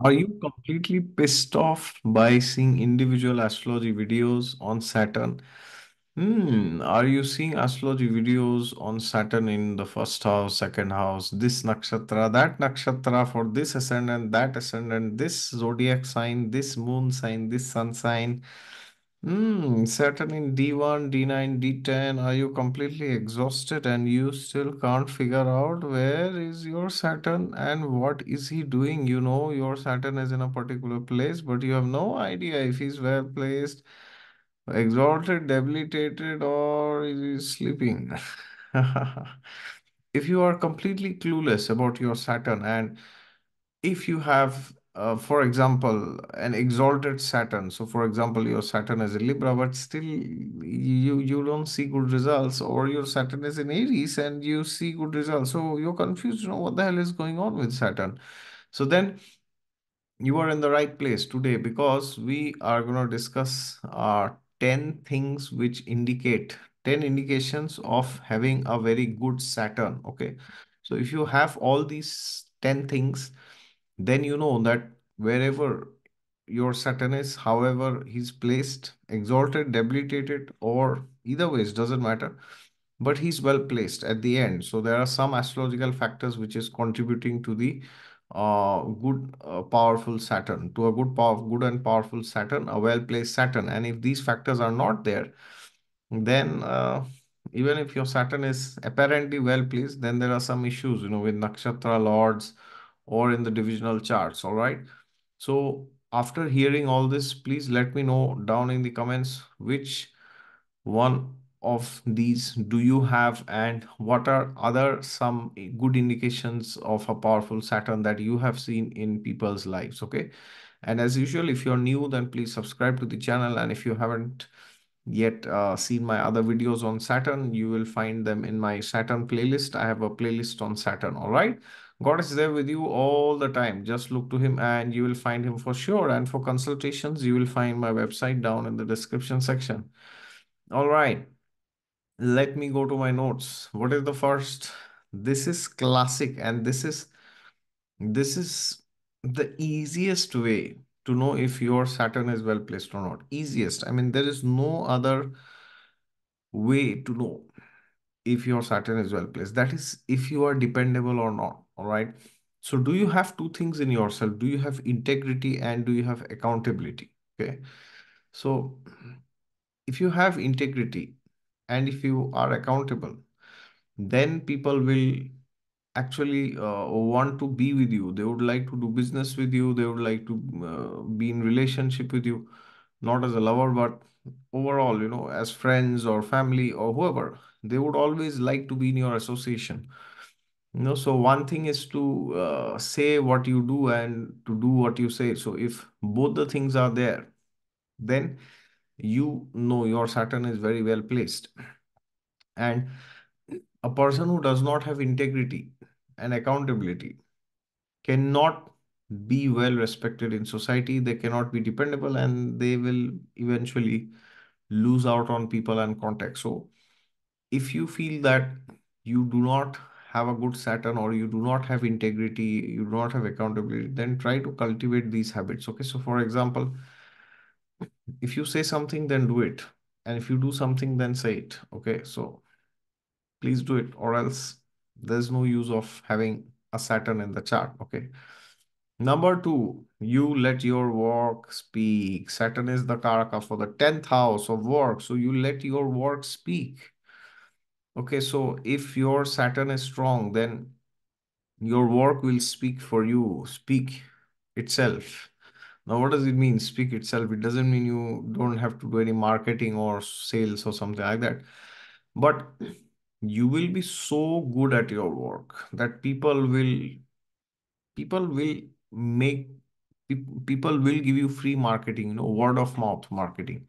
Are you completely pissed off by seeing individual astrology videos on Saturn? Hmm, are you seeing astrology videos on Saturn in the first house, second house, this nakshatra, that nakshatra for this ascendant, that ascendant, this zodiac sign, this moon sign, this sun sign? Hmm, Saturn in D1, D9, D10. Are you completely exhausted and you still can't figure out where is your Saturn and what is he doing? You know, your Saturn is in a particular place, but you have no idea if he's well placed, exalted, debilitated, or is he sleeping? If you are completely clueless about your Saturn and if you have uh, for example an exalted saturn so for example your saturn is in libra but still you you don't see good results or your saturn is in aries and you see good results so you're confused you know what the hell is going on with saturn so then you are in the right place today because we are going to discuss uh, 10 things which indicate 10 indications of having a very good Saturn. Okay. So if you have all these 10 things, then you know that wherever your Saturn is, however he's placed, exalted, debilitated, or either ways, doesn't matter but he's well placed at the end. So there are some astrological factors which is contributing to the uh, good, uh, powerful Saturn, to a good, power, good and powerful Saturn, a well placed Saturn. And if these factors are not there, then uh, even if your Saturn is apparently well placed, then there are some issues, you know, with nakshatra lords or in the divisional charts. All right. So after hearing all this, please let me know down in the comments which one of these do you have and what are other some good indications of a powerful Saturn that you have seen in people's lives okay and as usual if you're new then please subscribe to the channel and if you haven't yet uh, seen my other videos on Saturn you will find them in my Saturn playlist I have a playlist on Saturn all right God is there with you all the time just look to him and you will find him for sure and for consultations you will find my website down in the description section all right let me go to my notes. What is the first? This is classic, and this is this is the easiest way to know if your Saturn is well placed or not. Easiest. I mean, there is no other way to know if your Saturn is well placed. That is if you are dependable or not. All right. So, do you have two things in yourself? Do you have integrity and do you have accountability? Okay. So, if you have integrity and if you are accountable, then people will actually uh, want to be with you. They would like to do business with you. They would like to uh, be in relationship with you, not as a lover, but overall, you know, as friends or family or whoever. They would always like to be in your association. Know, so one thing is to uh, say what you do and to do what you say. So if both the things are there, then you know your Saturn is very well placed. And a person who does not have integrity and accountability cannot be well respected in society. They cannot be dependable and they will eventually lose out on people and contact. So, if you feel that you do not have a good Saturn or you do not have integrity, you do not have accountability, then try to cultivate these habits. Okay. So, for example, if you say something, then do it. And if you do something, then say it. Okay. So, please do it, or else there's no use of having a Saturn in the chart. Okay. Number two, you let your work speak. Saturn is the Karaka for the 10th house of work. So you let your work speak. Okay, so if your Saturn is strong, then your work will speak for you, speak itself. Now, what does it mean, speak itself? It doesn't mean you don't have to do any marketing or sales or something like that. But you will be so good at your work that people will people will make people will give you free marketing, you know, word of mouth marketing.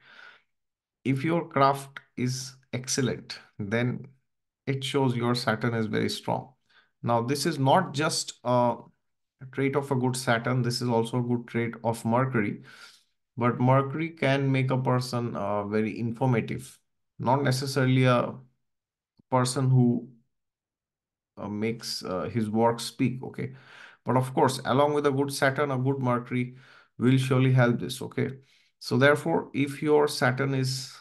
If your craft is excellent, then it shows your Saturn is very strong. Now, this is not just a trait of a good Saturn, this is also a good trait of Mercury. But Mercury can make a person uh, very informative, not necessarily a person who uh, makes uh, his work speak, okay? But of course, along with a good Saturn, a good Mercury will surely help this. Okay. So therefore, if your Saturn is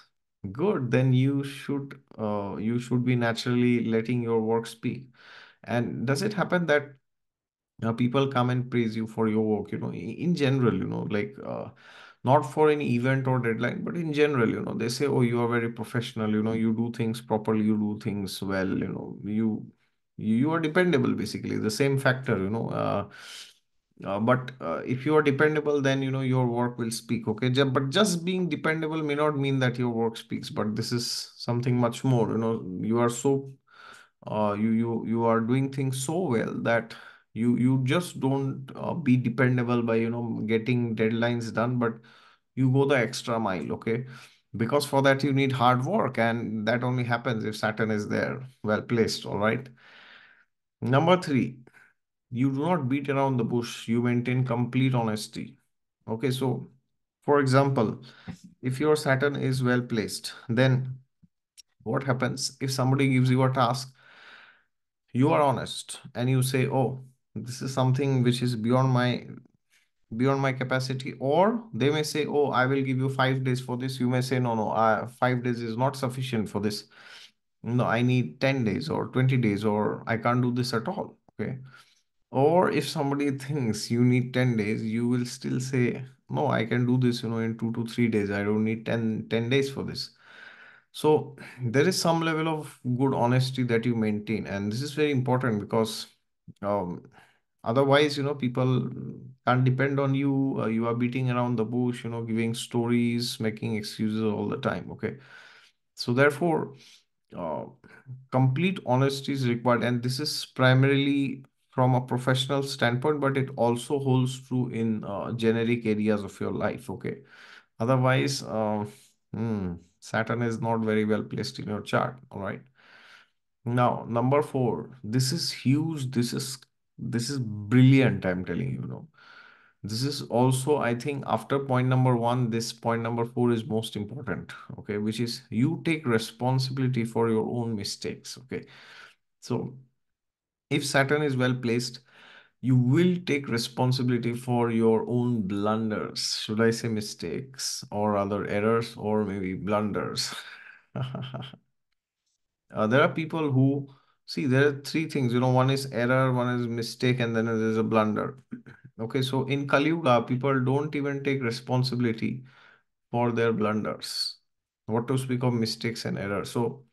good, then you should uh, you should be naturally letting your work speak. And does it happen that uh, people come and praise you for your work? You know, in general, you know, like uh, not for any event or deadline, but in general, you know, they say, "Oh, you are very professional. You know, you do things properly. You do things well. You know, you you are dependable. Basically, the same factor. You know." Uh, uh, but uh, if you are dependable, then you know your work will speak. Okay, but just being dependable may not mean that your work speaks. But this is something much more. You know, you are so uh, you you you are doing things so well that you you just don't uh, be dependable by you know getting deadlines done, but you go the extra mile. Okay, because for that you need hard work, and that only happens if Saturn is there, well placed. All right. Number three. You do not beat around the bush, you maintain complete honesty. Okay, so for example, if your Saturn is well placed, then what happens if somebody gives you a task, you are honest and you say, "Oh, this is something which is beyond my beyond my capacity," or they may say, "Oh, I will give you five days for this." You may say, "No, no, uh, five days is not sufficient for this. No, I need 10 days or 20 days, or I can't do this at all." Okay. Or if somebody thinks you need 10 days, you will still say, no, I can do this, you know, in two to three days. I don't need 10 10 days for this. So there is some level of good honesty that you maintain. And this is very important because um, otherwise, you know, people can't depend on you. Uh, you are beating around the bush, you know, giving stories, making excuses all the time. Okay. So therefore, uh, complete honesty is required, and this is primarily from a professional standpoint, but it also holds true in uh, generic areas of your life. Okay. Otherwise, uh, hmm, Saturn is not very well placed in your chart. All right. Now, number four, this is huge. This is this is brilliant. I'm telling you, you know. This is also, I think, after point number one, this point number four is most important. Okay, which is you take responsibility for your own mistakes. Okay. So if Saturn is well placed, you will take responsibility for your own blunders. Should I say mistakes or other errors or maybe blunders? Uh, there are people who see there are three things. You know, one is error, one is mistake, and then there's a blunder. Okay, so in Kali Yuga, people don't even take responsibility for their blunders. What to speak of mistakes and errors? So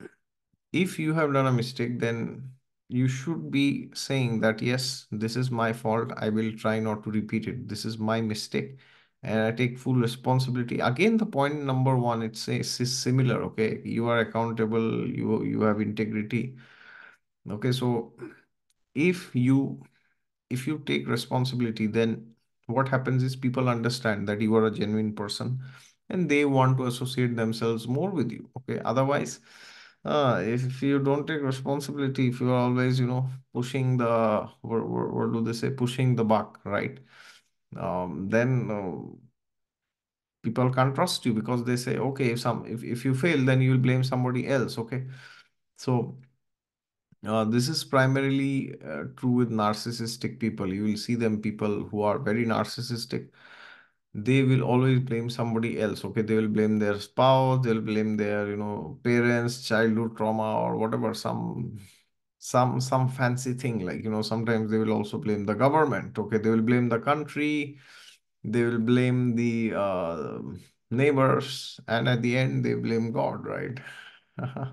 if you have done a mistake, then you should be saying that, yes, this is my fault. I will try not to repeat it. This is my mistake. And I take full responsibility. Again, the point number one, it says is similar. Okay. You are accountable, you you have integrity. Okay. So if you if you take responsibility, then what happens is people understand that you are a genuine person and they want to associate themselves more with you. Okay. Otherwise, uh, if you don't take responsibility, if you are always, you know, pushing the, what, what, what do they say, pushing the buck, right? Um, then uh, people can't trust you because they say, okay, if some if, if you fail, then you will blame somebody else. Okay. So uh, this is primarily uh, true with narcissistic people. You will see them people who are very narcissistic. They will always blame somebody else. Okay, they will blame their spouse. They'll blame their you know parents, childhood trauma, or whatever. Some some some fancy thing like you know sometimes they will also blame the government. Okay, they will blame the country. They will blame the uh, neighbors, and at the end they blame God. Right.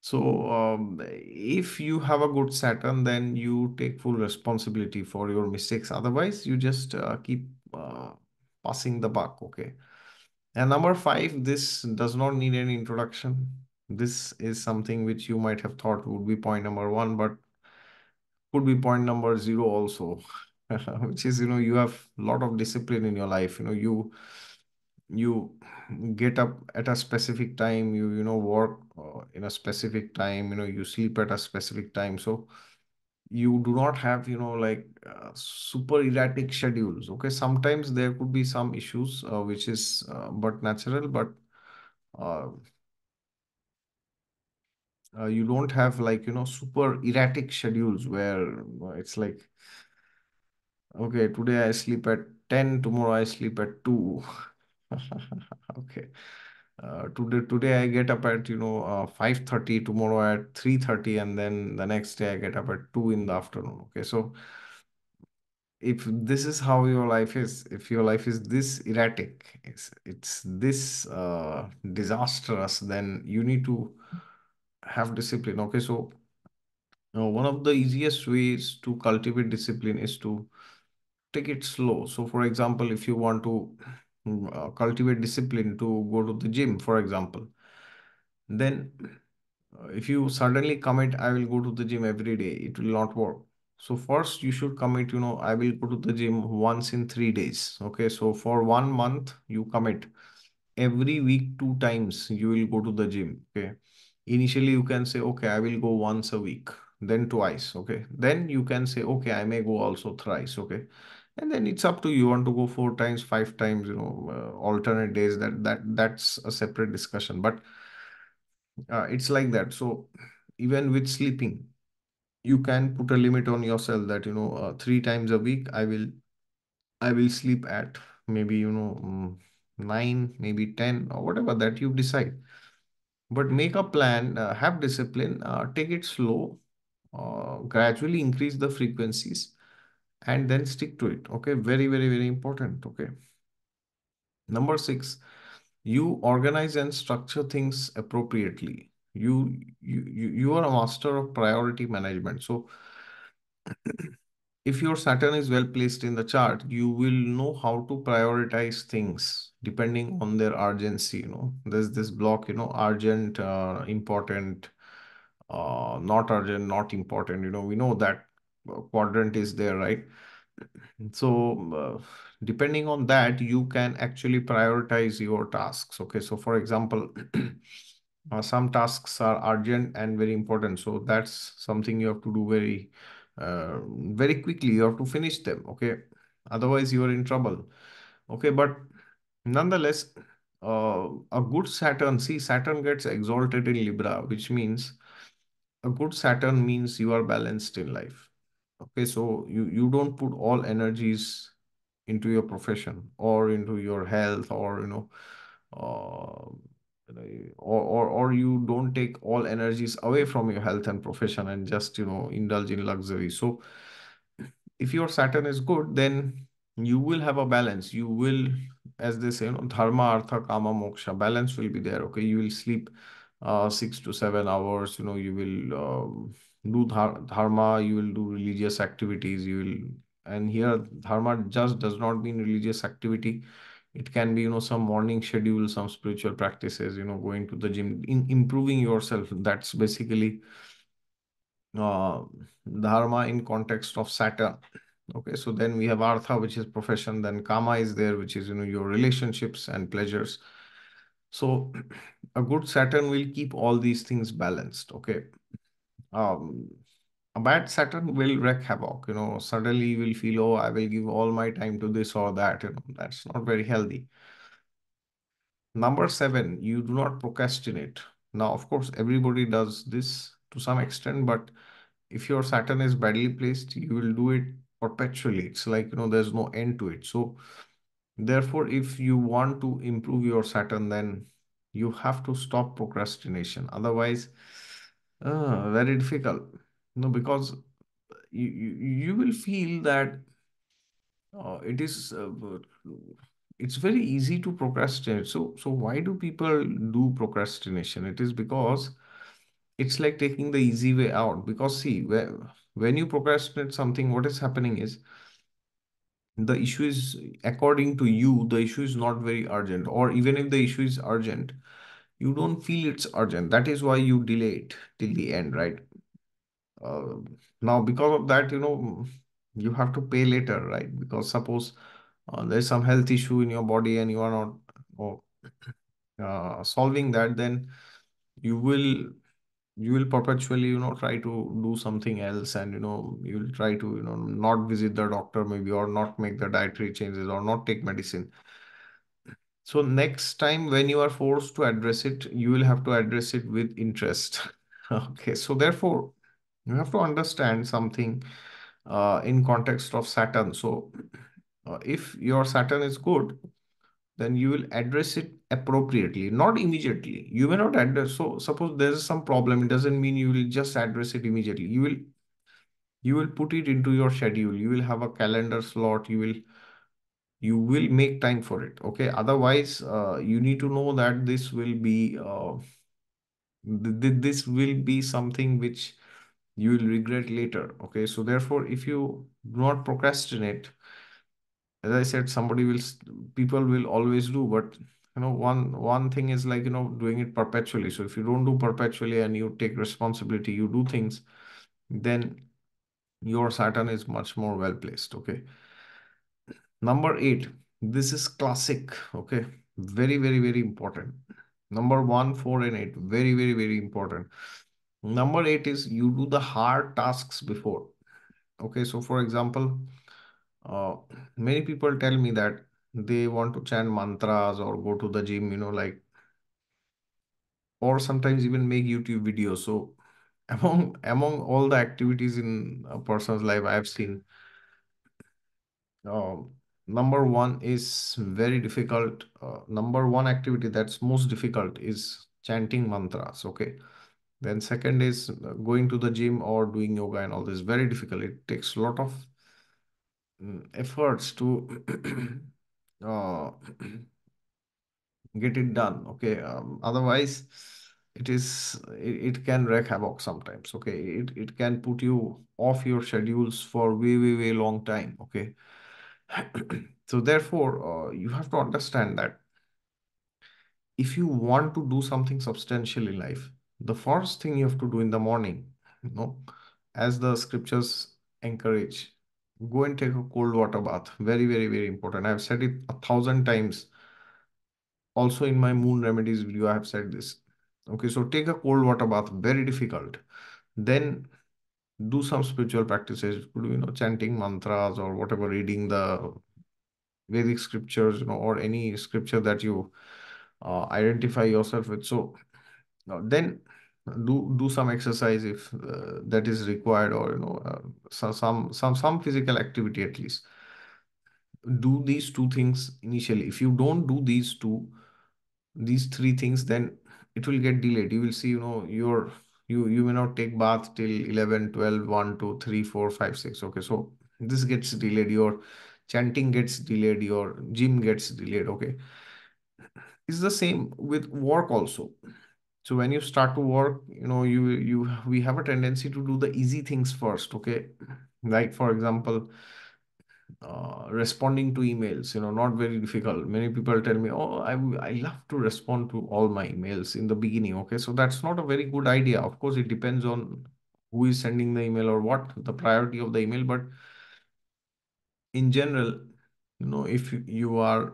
So, um, if you have a good Saturn, then you take full responsibility for your mistakes. Otherwise, you just uh, keep uh, passing the buck. Okay. And number five, this does not need any introduction. This is something which you might have thought would be point number one, but could be point number zero also, which is, you know, you have a lot of discipline in your life. You know, you you get up at a specific time you you know work uh, in a specific time you know you sleep at a specific time so you do not have you know like uh, super erratic schedules okay? Sometimes there could be some issues uh, which is uh, but natural but uh, uh, you don't have like you know super erratic schedules where uh, it's like okay today I sleep at 10 tomorrow I sleep at 2 okay uh, today today I get up at you know uh, 5:30 tomorrow at 3:30 and then the next day I get up at 2 in the afternoon okay? So if this is how your life is if your life is this erratic it's, it's this uh, disastrous then you need to have discipline okay? So one of the easiest ways to cultivate discipline is to take it slow. So for example if you want to uh, cultivate discipline to go to the gym for example. Then uh, if you suddenly commit i will go to the gym every day it will not work. So first you should commit you know i will go to the gym once in 3 days. Okay so for one month you commit. Every week two times you will go to the gym okay? Initially you can say okay i will go once a week then twice okay? Then you can say okay i may go also thrice okay and then it's up to you. Want to go four times five times you know uh, alternate days that that that's a separate discussion. But uh, it's like that. So even with sleeping you can put a limit on yourself that you know uh, three times a week i will i will sleep at maybe you know mm, 9 maybe 10 or whatever that you decide. But make a plan uh, have discipline uh, take it slow uh, gradually increase the frequencies and then stick to it okay very very very important okay number 6 you organize and structure things appropriately you you you are a master of priority management so if your Saturn is well placed in the chart, you will know how to prioritize things depending on their urgency. You know, there's this block, you know, urgent, uh, important, uh, not urgent, not important. You know, we know that quadrant is there, right? So, uh, depending on that, you can actually prioritize your tasks. Okay, so for example, uh, some tasks are urgent and very important. So that's something you have to do very uh, very quickly you have to finish them okay otherwise you are in trouble okay but nonetheless uh, a good saturn see saturn gets exalted in libra which means a good saturn means you are balanced in life okay so you you don't put all energies into your profession or into your health or you know uh, or, or or you don't take all energies away from your health and profession and just you know indulge in luxury. So if your saturn is good then you will have a balance. You will as they say you know dharma artha kama moksha balance will be there. Okay you will sleep uh, six to seven hours. You know you will um, do dharma you will do religious activities you will and here dharma just does not mean religious activity. It can be you know some morning schedule some spiritual practices you know going to the gym in improving yourself. That's basically uh, dharma in context of saturn. Okay so then we have artha which is profession then kama is there which is you know your relationships and pleasures. So a good saturn will keep all these things balanced. Okay um a bad Saturn will wreak havoc. You know, suddenly you will feel, oh, I will give all my time to this or that. You know, that's not very healthy. Number seven, you do not procrastinate. Now, of course, everybody does this to some extent, but if your Saturn is badly placed, you will do it perpetually. It's like, you know, there's no end to it. So, therefore, if you want to improve your Saturn, then you have to stop procrastination. Otherwise, uh, very difficult. No, because you, you, you will feel that uh, it is uh, it's very easy to procrastinate. So so why do people do procrastination? It is because it's like taking the easy way out. Because see, when when you procrastinate something, what is happening is the issue is according to you, the issue is not very urgent, or even if the issue is urgent, you don't feel it's urgent. That is why you delay it till the end, right? Uh, now, because of that, you know, you have to pay later, right? Because suppose uh, there's some health issue in your body and you are not oh, uh, solving that, then you will you will perpetually you know try to do something else and you know you will try to you know not visit the doctor maybe or not make the dietary changes or not take medicine so next time when you are forced to address it you will have to address it with interest Okay, so therefore, you have to understand something uh, in context of Saturn. So, uh, if your Saturn is good, then you will address it appropriately, not immediately. You may not address. So, suppose there is some problem, it doesn't mean you will just address it immediately. You will you will put it into your schedule. You will have a calendar slot. You will you will make time for it. Okay. Otherwise, uh, you need to know that this will be uh, th th this will be something which you will regret later. Okay. So therefore, if you do not procrastinate, as I said, somebody will, people will always do, but you know, one one thing is like, you know, doing it perpetually. So if you don't do perpetually and you take responsibility, you do things, then your Saturn is much more well placed. Okay. Number eight, this is classic. Okay. Very, very, very important. Number one, four, and eight. Very, very, very important. Number eight is you do the hard tasks before. Okay. So, for example, uh, many people tell me that they want to chant mantras or go to the gym, you know, like, or sometimes even make YouTube videos. So, among among all the activities in a person's life I've seen, Uh, number one is very difficult. Uh, number one activity that's most difficult is chanting mantras. Okay. Then second is uh, going to the gym or doing yoga and all this. Very difficult. It takes a lot of mm, efforts to uh, get it done. Okay. Um, otherwise, it is it, it can wreak havoc sometimes. Okay. It it can put you off your schedules for way way way long time. Okay So therefore, uh, you have to understand that if you want to do something substantial in life, the first thing you have to do in the morning, you know, as the scriptures encourage, go and take a cold water bath. Very, very, very important. I've said it a thousand times. Also in my moon remedies video, I have said this. Okay, so take a cold water bath, very difficult. Then do some spiritual practices, you know, chanting mantras or whatever, reading the Vedic scriptures, you know, or any scripture that you uh, identify yourself with. So uh, then do do some exercise if uh, that is required, or you know, uh, so, some some some physical activity at least. Do these two things initially. If you don't do these two, these three things, then it will get delayed. You will see, you know, your you you may not take bath till 11, 12, 1, 2, 3, 4, 5, 6. Okay, so this gets delayed. Your chanting gets delayed. Your gym gets delayed. Okay it's the same with work also so when you start to work you know you you we have a tendency to do the easy things first okay like for example uh, responding to emails you know not very difficult. Many people tell me oh I, I love to respond to all my emails in the beginning. Okay so that's not a very good idea. Of course it depends on who is sending the email or what the priority of the email but in general you know if you are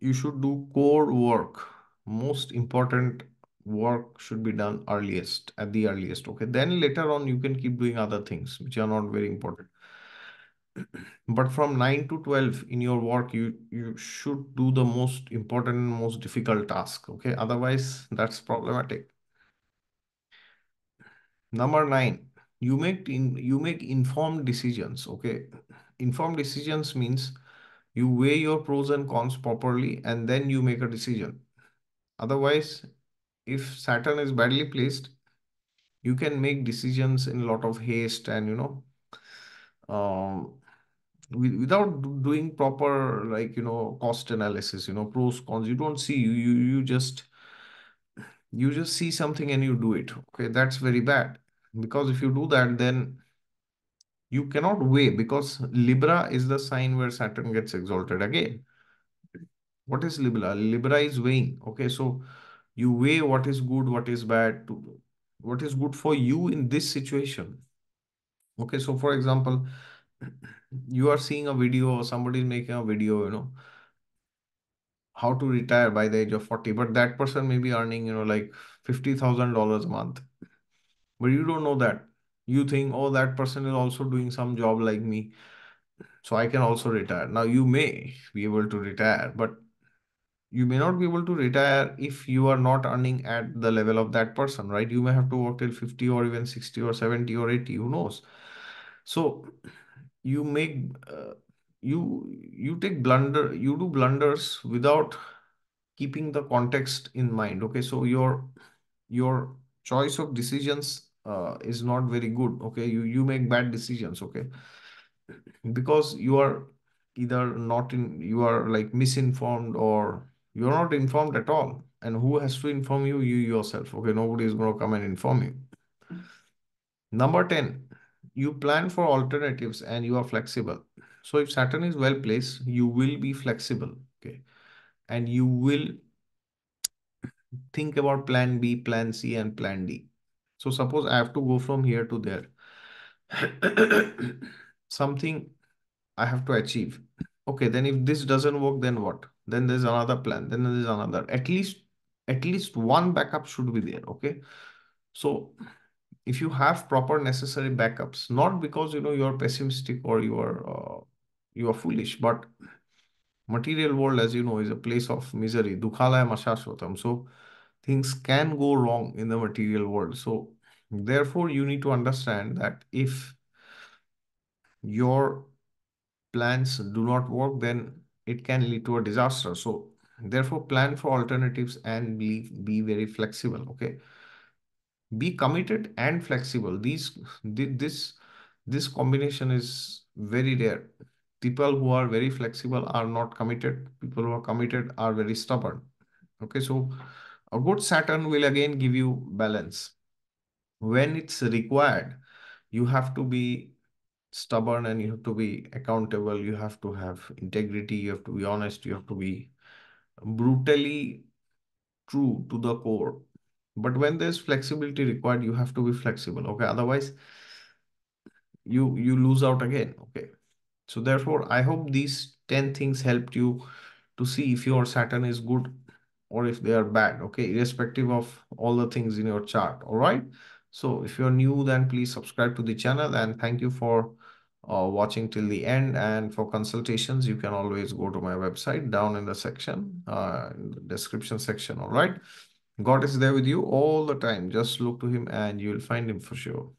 you should do core work. Most important work should be done earliest at the earliest okay? Then later on you can keep doing other things which are not very important but from 9 to 12 in your work you you should do the most important and most difficult task okay? Otherwise that's problematic. Number 9 you make in you make informed decisions okay? Informed decisions means you weigh your pros and cons properly and then you make a decision. Otherwise if saturn is badly placed you can make decisions in a lot of haste and you know um, without doing proper like you know cost analysis you know pros cons you don't see you you, just you just see something and you do it okay? That's very bad. Because if you do that then you cannot weigh because libra is the sign where saturn gets exalted again. What is libra? Libra is weighing okay? So you weigh what is good what is bad to what is good for you in this situation okay? So for example you are seeing a video or somebody is making a video you know how to retire by the age of 40 but that person may be earning you know like $50000 a month but you don't know that you think oh that person is also doing some job like me so i can also retire now you may be able to retire but you may not be able to retire if you are not earning at the level of that person, right? You may have to work till 50 or even 60 or 70 or 80, who knows? So you make uh, you you take blunder you do blunders without keeping the context in mind. Okay, so your your choice of decisions uh, is not very good. Okay, you you make bad decisions. Okay, because you are either not in you are like misinformed or you're not informed at all. And who has to inform you? You yourself. Okay, nobody is going to come and inform you. Number 10, you plan for alternatives and you are flexible. So if Saturn is well placed, you will be flexible. Okay. And you will think about plan B, plan C, and plan D. So suppose I have to go from here to there. Something I have to achieve. Okay, then if this doesn't work, then what? Then there's another plan. Then there's another. At least, at least one backup should be there. Okay. So if you have proper necessary backups, not because you know you're pessimistic or you are uh, you are foolish, but material world, as you know, is a place of misery. Dukhalayam ashashvatam. So things can go wrong in the material world. So therefore, you need to understand that if your plans do not work, then it can lead to a disaster. So therefore, plan for alternatives and be, be very flexible. Okay. Be committed and flexible. These this this combination is very rare. People who are very flexible are not committed. People who are committed are very stubborn. Okay, so a good Saturn will again give you balance. When it's required, you have to be stubborn and you have to be accountable. You have to have integrity. You have to be honest. You have to be brutally true to the core. But when there's flexibility required, you have to be flexible. Okay, otherwise you you lose out again. Okay, so therefore, I hope these 10 things helped you to see if your Saturn is good or if they are bad, okay, irrespective of all the things in your chart, all right? So if you're new, then please subscribe to the channel and thank you for uh, watching till the end. And for consultations, you can always go to my website down in the section, uh, in the description section, all right? God is there with you all the time. Just look to him and you'll find him for sure.